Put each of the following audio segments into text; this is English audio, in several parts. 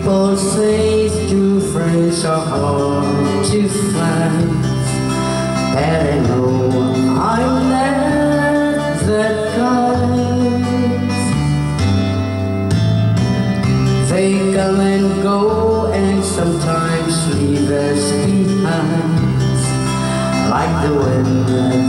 People say true friends are hard to find. And I know I'm not that kind. They come and go and sometimes leave us behind. Like the wind.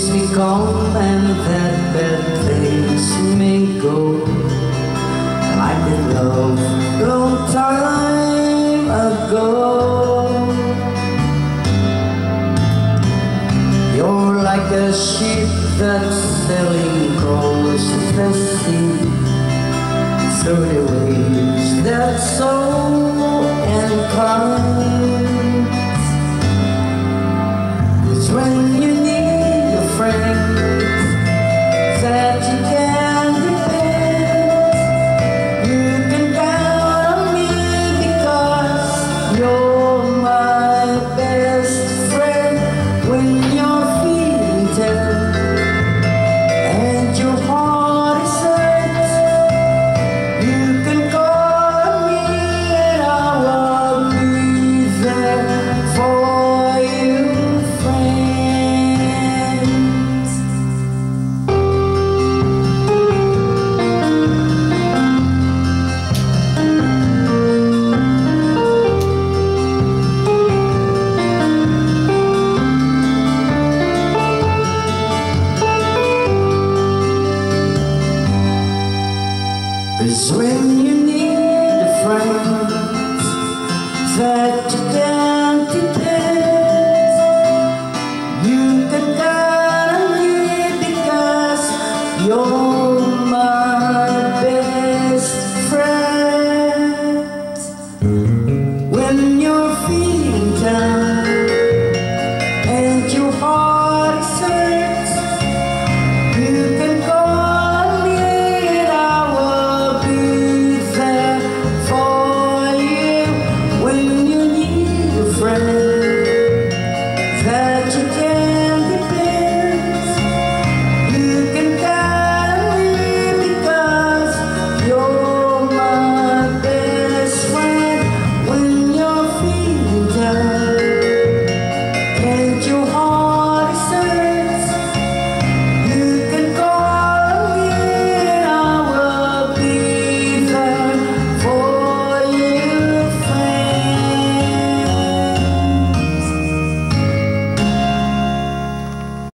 Things may come and that bad things may go. Like in love, long time ago. You're like a ship that's sailing across the sea through the waves that's so It's when you need a friend